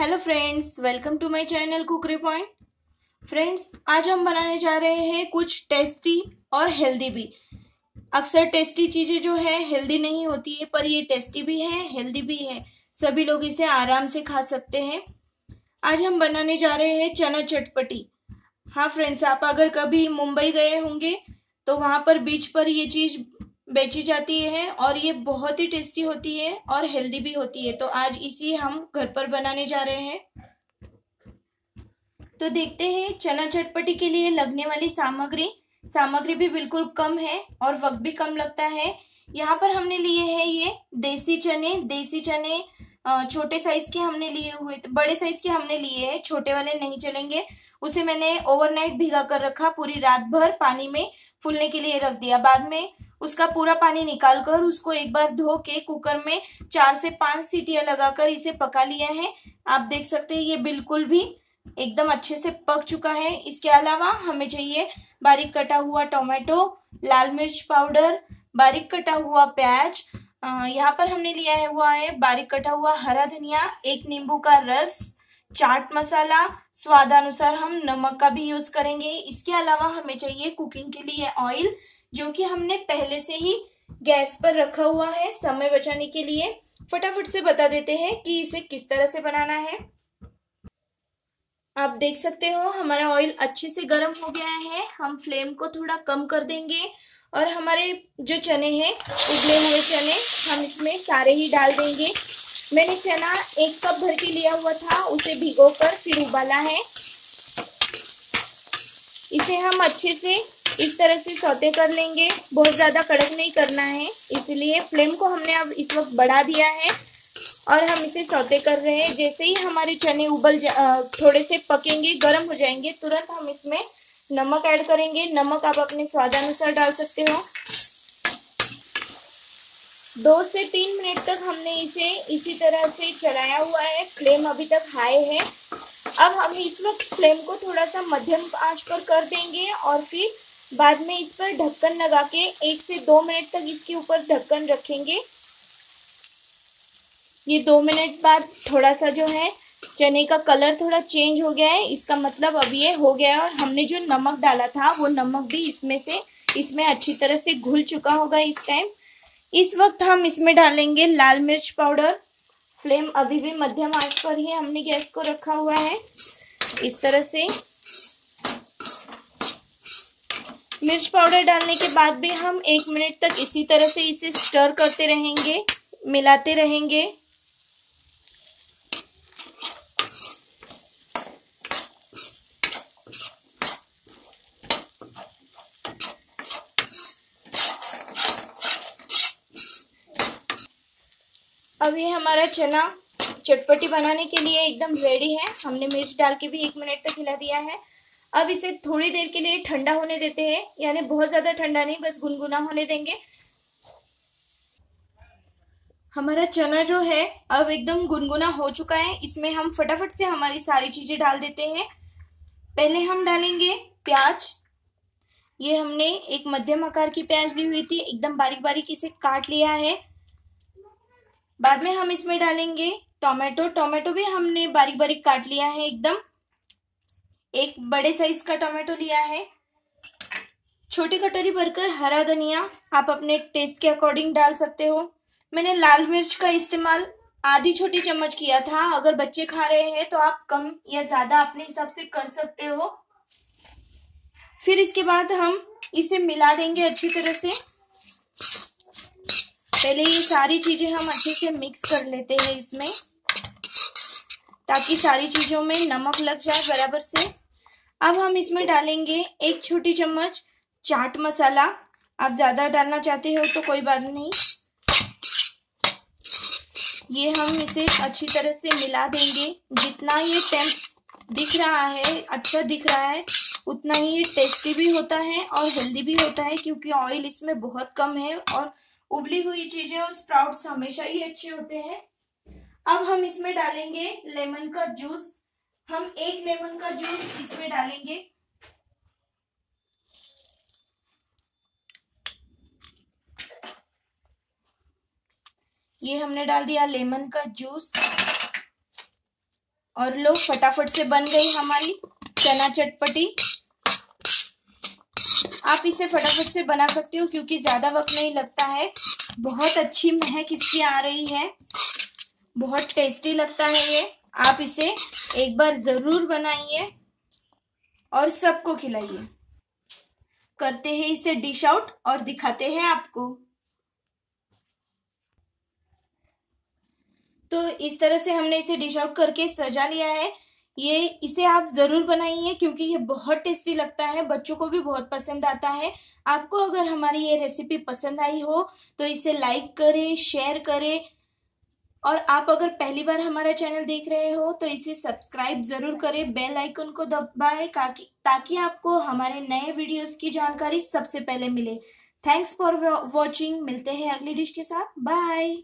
Hello friends welcome to my channel cookery point friends आज हम बनाने जा रहे हैं कुछ टेस्टी और हेल्दी भी। अक्सर टेस्टी चीज़ें जो है हेल्दी नहीं होती है, पर ये टेस्टी भी है हेल्दी भी है। सभी लोग इसे आराम से खा सकते हैं। आज हम बनाने जा रहे हैं चना चटपटी। हाँ फ्रेंड्स आप अगर कभी मुंबई गए होंगे तो वहाँ पर बीच पर ये चीज़ बेची जाती है और ये बहुत ही टेस्टी होती है और हेल्दी भी होती है। तो आज इसी हम घर पर बनाने जा रहे हैं। तो देखते हैं चना चटपटी के लिए लगने वाली सामग्री। सामग्री भी बिल्कुल कम है और वक्त भी कम लगता है। यहाँ पर हमने लिए हैं ये देसी चने। देसी चने छोटे साइज़ के हमने लिए हुए, बड़े साइज़ के हमने लिए हैं। छोटे वाले नहीं चलेंगे। उसे मैंने ओवरनाइट भिगा कर रखा, पूरी रात भर पानी में फूलने के लिए रख दिया। बाद में उसका पूरा पानी निकाल कर उसको एक बार धो के कुकर में चार से पाँच सीटियाँ लगाकर इसे पका लिया है। आप देख सकते हैं, ये बिल्कुल भी एकदम अच्छे से पक चुका है। इसके अलावा हमें चाहिए बारीक कटा हुआ टोमेटो, लाल मिर्च पाउडर, बारीक कटा हुआ प्याज। यहाँ पर हमने लिया है, हुआ है बारीक कटा हुआ हरा धनिया, एक नींबू का रस चाट मसाला, स्वादानुसार हम नमक का भी यूज़ करेंगे। इसके अलावा हमें चाहिए कुकिंग के लिए ऑयल जो कि हमने पहले से ही गैस पर रखा हुआ है समय बचाने के लिए। फटाफट से बता देते हैं कि इसे किस तरह से बनाना है। आप देख सकते हो, हमारा ऑयल अच्छे से गर्म हो गया है। हम फ्लेम को थोड़ा कम कर देंगे और हमारे जो चने हैं, उबले हुए चने, हम इसमें सारे ही डाल देंगे। मैंने चना एक कप भर के लिया हुआ था, उसे भिगोकर फिर उबाला है। इसे हम अच्छे से इस तरह से सौते कर लेंगे। बहुत ज़्यादा कड़क नहीं करना है, इसलिए फ्लेम को हमने अब इस वक्त बढ़ा दिया है और हम इसे सौते कर रहे हैं। जैसे ही हमारे चने उबल थोड़े से पकेंगे, गर्म हो जाएँगे, तुरंत हम इसमें नमक ऐड करेंगे। नमक आप अपने स्वादानुसार डाल सकते हो। दो से तीन मिनट तक हमने इसे इसी तरह से चलाया हुआ है। फ्लेम अभी तक हाई है। अब हम इस वक्त फ्लेम को थोड़ा सा मध्यम आँच पर कर देंगे और फिर बाद में इस पर ढक्कन लगा के एक से दो मिनट तक इसके ऊपर ढक्कन रखेंगे। ये दो मिनट बाद थोड़ा सा जो है, चने का कलर थोड़ा चेंज हो गया है। इसका मतलब अब ये हो गया है और हमने जो नमक डाला था, वो नमक भी इसमें से, इसमें अच्छी तरह से घुल चुका होगा इस टाइम इस वक्त हम इसमें डालेंगे लाल मिर्च पाउडर। फ्लेम अभी भी मध्यम आँच पर ही हमने गैस को रखा हुआ है। इस तरह से। मिर्च पाउडर डालने के बाद भी हम एक मिनट तक इसी तरह से इसे स्टर करते रहेंगे, मिलाते रहेंगे। अब ये हमारा चना चटपटी बनाने के लिए एकदम रेडी है। हमने मिर्च डाल के भी एक मिनट तक हिला दिया है। अब इसे थोड़ी देर के लिए ठंडा होने देते हैं। यानी बहुत ज़्यादा ठंडा नहीं, बस गुनगुना होने देंगे। हमारा चना जो है, अब एकदम गुनगुना हो चुका है। इसमें हम फटाफट से हमारी सारी चीज़ें डाल देते हैं। पहले हम डालेंगे प्याज। ये हमने एक मध्यम आकार की प्याज ली हुई थी। एकदम बारीक बारीक इसे काट लिया है। बाद में हम इसमें डालेंगे टोमेटो। टोमेटो भी हमने बारीक बारीक काट लिया है एकदम। एक बड़े साइज़ का टोमेटो लिया है। छोटी कटोरी भरकर हरा धनिया आप अपने टेस्ट के अकॉर्डिंग डाल सकते हो। मैंने लाल मिर्च का इस्तेमाल आधी छोटी चम्मच किया था। अगर बच्चे खा रहे हैं तो आप कम या ज़्यादा अपने हिसाब से कर सकते हो। फिर इसके बाद हम इसे मिला देंगे अच्छी तरह से। पहले ये सारी चीज़ें हम अच्छे से मिक्स कर लेते हैं इसमें, ताकि सारी चीज़ों में नमक लग जाए बराबर से। अब हम इसमें डालेंगे एक छोटी चम्मच चाट मसाला। आप ज़्यादा डालना चाहते हो तो कोई बात नहीं। ये हम इसे अच्छी तरह से मिला देंगे। जितना ये टेम्प दिख रहा है अच्छा दिख रहा है, उतना ही ये टेस्टी भी होता है और हेल्दी भी होता है, क्योंकि ऑयल इसमें बहुत कम है और उबली हुई चीज़ें और स्प्राउट्स हमेशा ही अच्छे होते हैं। अब हम इसमें डालेंगे लेमन का जूस हम एक लेमन का जूस इसमें डालेंगे। ये हमने डाल दिया लेमन का जूस और लो फटाफट से बन गई हमारी चना चटपटी। आप इसे फटाफट से बना सकते हो, क्योंकि ज़्यादा वक्त नहीं लगता है। बहुत अच्छी महक इसकी आ रही है। बहुत टेस्टी लगता है ये। आप इसे एक बार ज़रूर बनाइए और सबको खिलाइए। करते हैं इसे डिश आउट और दिखाते हैं आपको। तो इस तरह से हमने इसे डिश आउट करके सजा लिया है। ये इसे आप ज़रूर बनाइए क्योंकि ये बहुत टेस्टी लगता है, बच्चों को भी बहुत पसंद आता है। आपको अगर हमारी ये रेसिपी पसंद आई हो तो इसे लाइक करें, शेयर करें। और आप अगर पहली बार हमारा चैनल देख रहे हो तो इसे सब्सक्राइब ज़रूर करें, बेल आइकन को दबाएँ ताकि आपको हमारे नए वीडियोस की जानकारी सबसे पहले मिले। थैंक्स फॉर वॉचिंग, मिलते हैं अगली डिश के साथ। बाय!